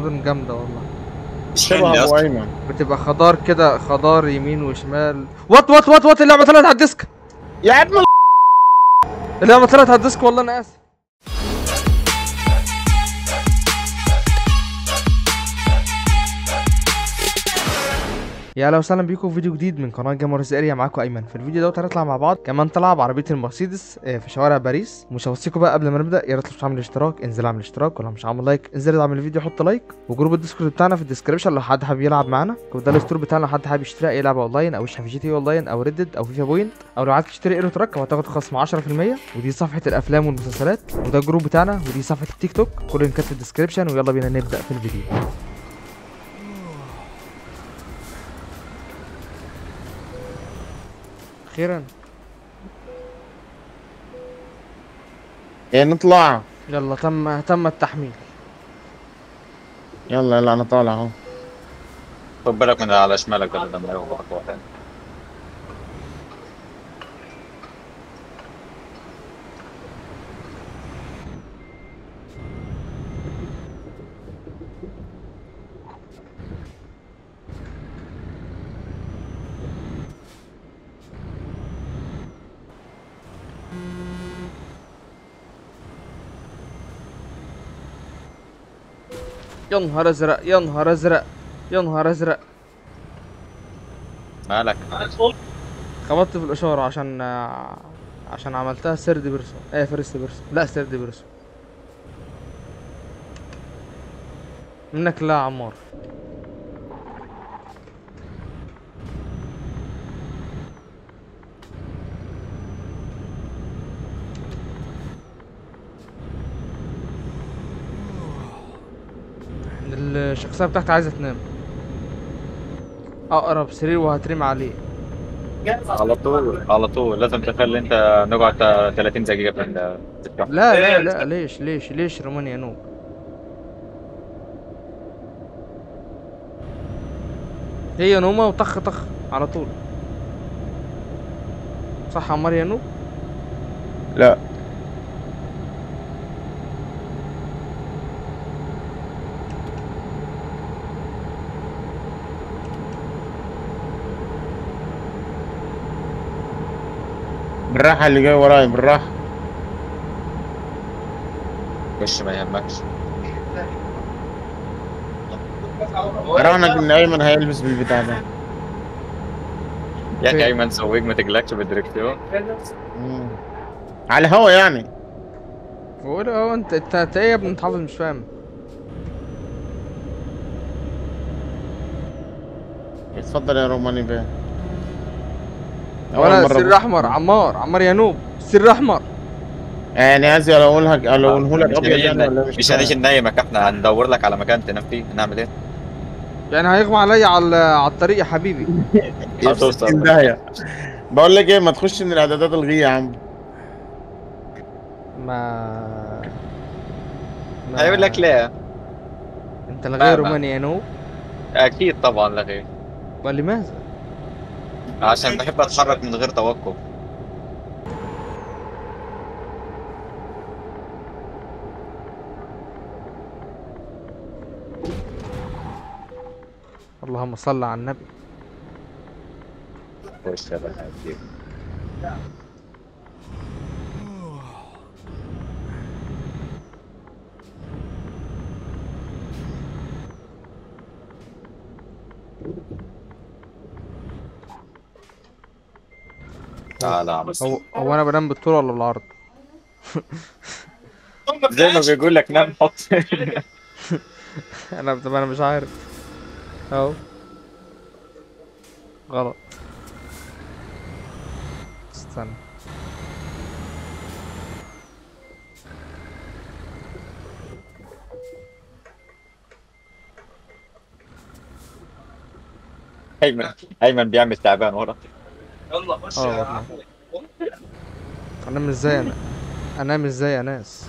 مدن جامدة والله. شبه أبو ايمن بتبقى خضار كده خضار يمين وشمال. what what what what اللعبة طلعت على ال desk؟ يا عم اللعبة طلعت على ال desk والله أنا آسف. يا أهلا وسهلا بيكم في فيديو جديد من قناة Gamers Area معاكم أيمن. في الفيديو دوت هنطلع مع بعض. كمان طلع بعربية المرسيدس آه، في شوارع باريس. مش هوصيكم بقى قبل ما نبدأ يا ريت مش عامل اشتراك انزل اعمل اشتراك ولو مش عامل like انزل ادعم الفيديو حط like. و group ال Discord بتاعنا في ال description لو حد حابب يلعب معانا. وده ال store بتاعنا لو حد حابب يشتري أي لعبة أونلاين أو يشحن في GTA Online أو Red Dead أو FIFA Points أو لو عايز تشتري Euro Truck هتاخد خصم 10% ودي صفحة الأفلام والمسلسلات. وده ال group بتاعنا ودي صفحة التيك توك. كل اللينكات في ال description ويلا بينا نبدأ في الفيديو. أخيرا. يا نطلع. يلا تم تم التحميل. يلا يلا أنا طالع أهو. خد بالك من على شمالك ده لما يخبطك واحد يا نهار ازرق يا نهار ازرق يا نهار ازرق. مالك؟ خبطت في الإشارة عشان عشان عملتها third person إيه first person لا third person منك لا يا عمار. الشخصيه بتاعتي عايزة تنام. أقرب سرير وهترمي عليه. على طول على طول. لازم تخلي أنت نقعد 30 دقيقة في. لا لا لا ليش ليش ليش رومانيا نوب؟ هي نومة وطخ طخ على طول. صح عمار يا نوب؟ لا. بالراحة اللي جاي وراي بالراحة. وش ما يهمكش. رانك إن أيمن هيلبس بالبتاع ده. يا أخي أيمن سويق ما تقلقش بالدركتيون مم. على هوا يعني. بقول أهو انت انت إيه يا ابن حافظ مش فاهم. اتفضل يا روماني بيه. ولا سر أحمر عمار عمار يا نوب سر أحمر يعني عايز أقولها اقوله لك مش أبيض يعني ولا مش هنيجي ننيمك إحنا هندور لك على مكان تنام فيه نعمل إيه؟ يعني هيغمى عليا على على الطريق يا حبيبي هتوصل. بقول لك إيه ما تخش من الاعدادات الغية يا عم ما ما- هيقول لك ليه؟ أنت ما. روماني يا نوب أكيد طبعا لغير ولماذا؟ عشان بحب أتحرك من غير توقف. اللهم صل على النبي. تعالى يا عم هو هو أنا بنام بالطول ولا بالعرض؟ زي ما بيقول لك نام حط. أنا طب أنا مش عارف. أهو. غلط. استنى. ايمن ايمن بيعمل تعبان ورا. آه والله. انام إزاي أنا. انام إزاي يا ناس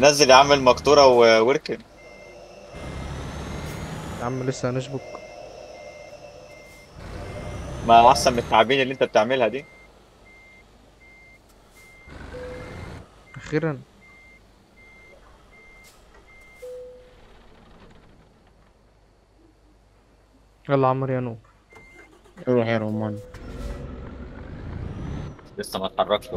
نزل يا عم المقطورة و- واركن يا عم لسه هنشبك. ما أحسن من التعابين اللي أنت بتعملها دي. أخيرا. يلا عمر يا نوب. روح يا رومان. لسه ما اتحركش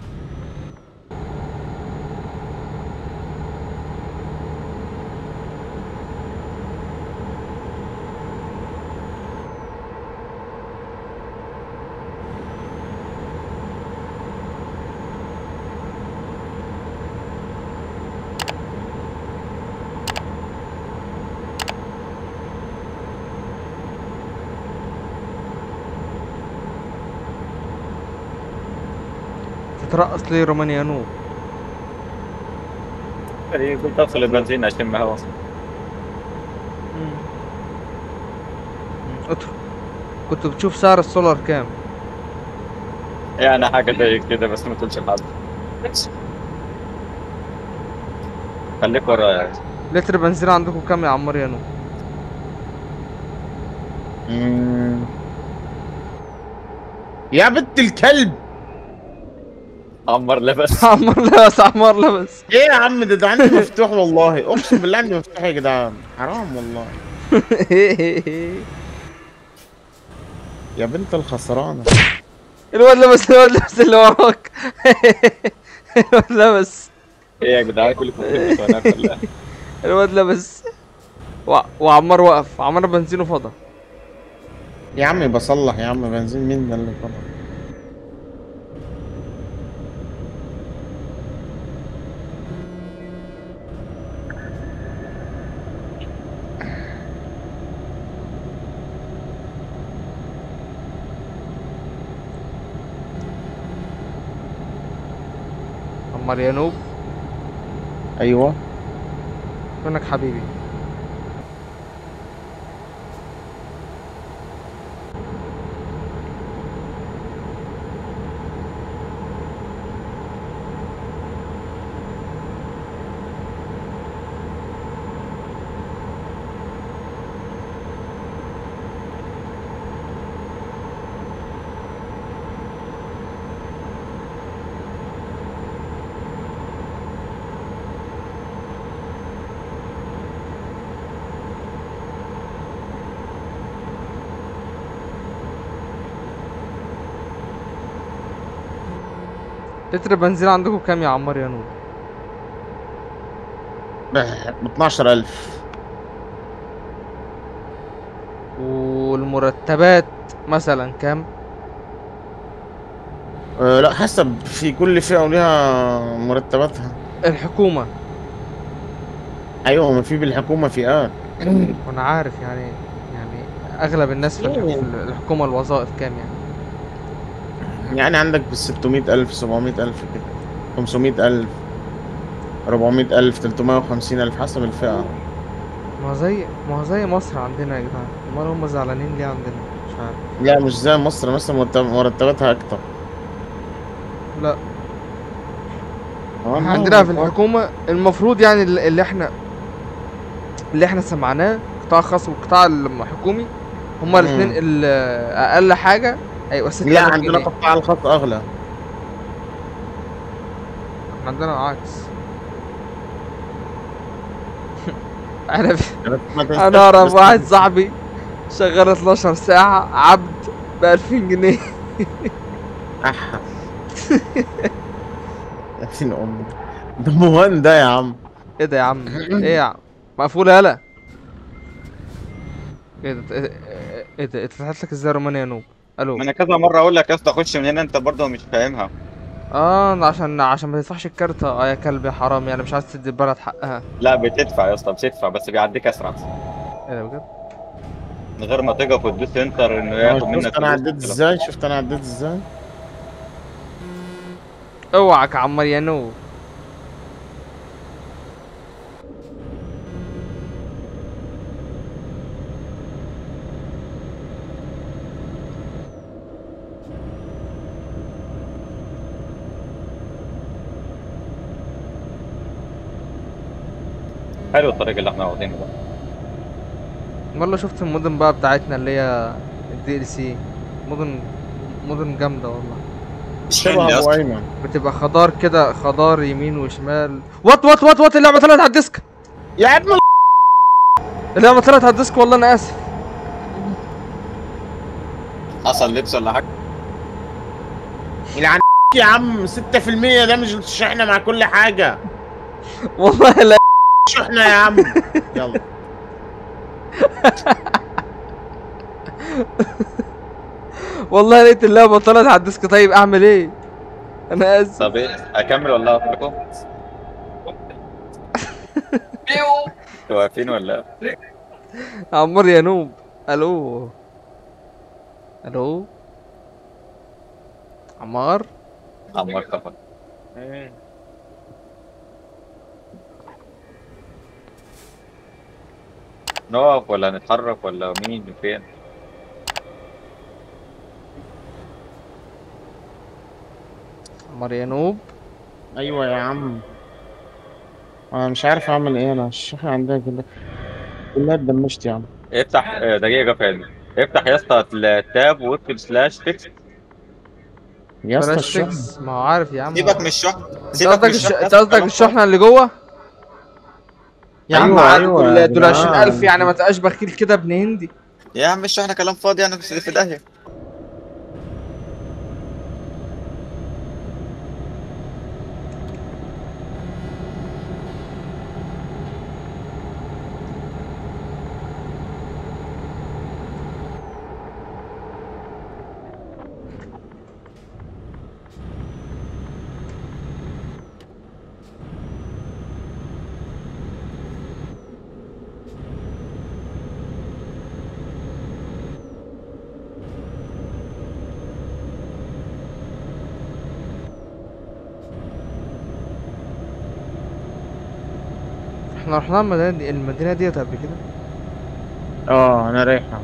تترقص ليه رومانيا يا نوب إيه، قلت افصل البنزين اشم هوا اترك كنت بتشوف سعر السولار كام؟ يعني حاجة زي كده بس ما تقولش لحد. خليك ورايا لتر بنزين عندكم كام يا عمار يا نوب مم. يا بنت الكلب! عمر لبس. عمار لبس عمار لبس. إيه يا عم ده ده عندي مفتوح والله. اقسم بالله عندي مفتوح يا جدعان. حرام والله. يا بنت الخسرانة. الواد لبس الواد لبس اللي وراك. الواد لبس. إيه يا جدعان كل الواد لبس. و... وعمار وقف عمار بنزينه فضى يا عم بصلح يا عم بنزين. مين ده اللي طلع عمار يا نوب أيوه منك حبيبي. لتر بنزين عندكم كام يا عمار يا نوب ب 12000 والمرتبات مثلا كام؟ أه لا حسب. في كل فئة وليها مرتباتها. الحكومة. أيوه ما في بالحكومة فئات. وأنا عارف يعني يعني أغلب الناس في الحكومة الوظائف كام يعني؟ يعني عندك بال 600000 700000 كده. 500000 400000 350000 حسب الفئة. ما زي ما زي مصر عندنا يا جدعان. امال هم زعلانين ليه عندنا؟ مش عارف. لا مش زي مصر. مصر مرتب- مرتباتها أكتر. لا. إحنا عندنا في الحكومة المفروض يعني اللي إحنا اللي إحنا سمعناه قطاع خاص والقطاع الحكومي هما. الاثنين ال- أقل حاجة هيبقى 6000 لا عندنا قطاع الخاص اغلى إحنا عندنا العكس أنا أنا اعرف واحد صاحبي شغال 12 ساعة عبد ب 2000 جنيه اح يا امي ده مهان ده يا عم إيه ده يا عم إيه يا عم مقفولة يالا إيه ده إيه إيه ده اتفتحت لك إزاي رومانيا يا نوب ألو. ما أنا كذا مرة أقول لك يا اسطى خش من هنا أنت برضه مش فاهمها. آه عشان عشان ما تدفعش الكارت آه يا كلب يا حرام يعني مش عايز تدي البلد حقها. لا بتدفع يا اسطى بتدفع بس بيعديك أسرع. إيه ده بجد؟ من غير ما تقف وتدوس انتر إنه ياخد منك شفت أنا. عديت إزاي؟ شفت أنا عديت إزاي؟ أوعك يا عمار يا نوب حلو الطريق اللي إحنا واخدينه ده. والله شفت المدن بقى بتاعتنا اللي هي ال DLC مدن مدن جامدة والله. شبه أبو ايمن بتبقى خضار كده خضار يمين وشمال. what what what what اللعبة طلعت على ال desk؟ يا ابن اللعبة طلعت على ال desk والله أنا آسف. حصل لبس ولا حاجة؟ يلعن يا عم 6% ده مش الشحنه مع كل حاجة. والله لا. شحنة يا عم. يلا. والله لقيت اللعبة طلعت على الديسك. طيب أعمل إيه؟ أنا آسف. طب إيه؟ أكمل ولا أقف لكم؟ أنتوا واقفين ولا إيه؟ عمار يا نوب ألو. ألو. عمار؟ عمار كفر نقف ولا نتحرك ولا مين فين؟ يا نوب أيوه يا عم. أنا مش عارف أعمل إيه أنا الشحنه عندها كده كلها اتدمشت يا عم. افتح آه، دقيقة فادي افتح يا اسطى التاب واكتب سلاش تكست يا اسطى ما هو عارف يا عم. سيبك من الشحن. أنت سيبك قصدك من الش- الشحن أنت قصدك الشحنة اللي جوه؟ يا عم أيوة، عادي أيوة دول يا دول جماعة. 20000 يعني ما تبقاش بخيل كده ابن هندي يا عم الشحن كلام فاضي يعني في في إحنا رحنا المدينة دي المدينة ديت قبل كده؟ آه أنا رايحه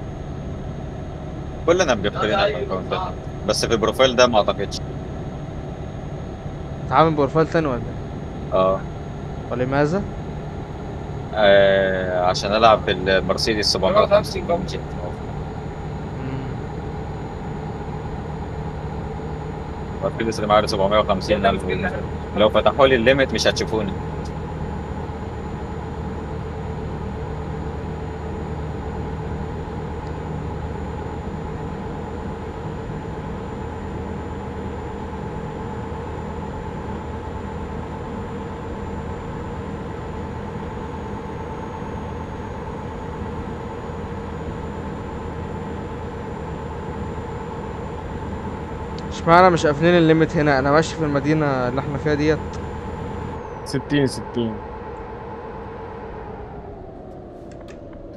كلنا مقفلين ده. بس في ال profile ده ما اعتقدش. اتعامل profile تاني ولا؟ آه. ولماذا؟ آه، عشان ألعب بالمرسيدس 750 جي مم. المرسيدس اللي معايا 750 ألف. لو فتحوا لي الليمت مش هتشوفوني. اشمعنى مش قافلين الليمت هنا أنا ماشي في المدينة اللي إحنا فيها ديت. 60 60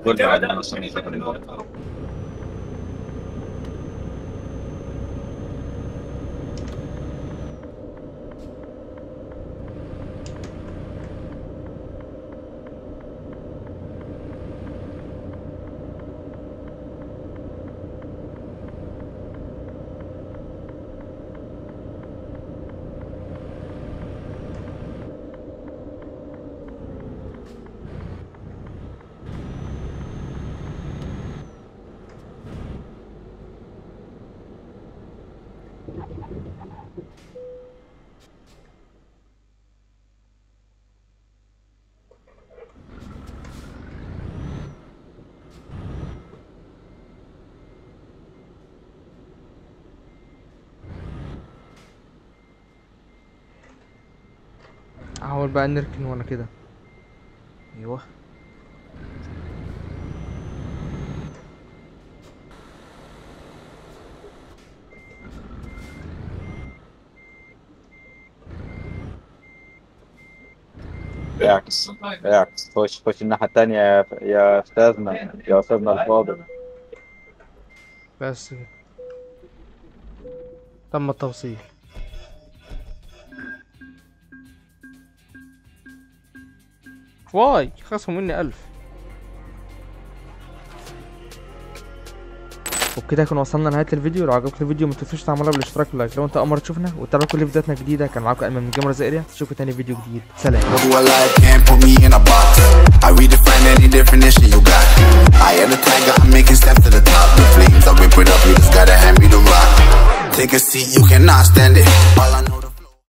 قول بعد عشان احاول بقى نركن وأنا كده. أيوه. اعكس اعكس. خش خش الناحية التانية يا يا أستاذنا يا أستاذنا الفاضل. بس كده. تم التوصيل. why خصموا مني ألف. وبكده كنا وصلنا لنهاية الفيديو. لو عجبك الفيديو ما تنسوش تعملوا بالاشتراك وال like لو انت أول مرة تشوفنا وتتابع كل فيديوهاتنا الجديدة كان معاكم ايمن من Gamers Area اشوفكم تاني فيديو جديد. سلام. Take a seat, you cannot stand it. All I know.